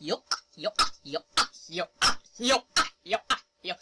Yuck, yuck, yuck, yuck, yuck, yuck, yuck.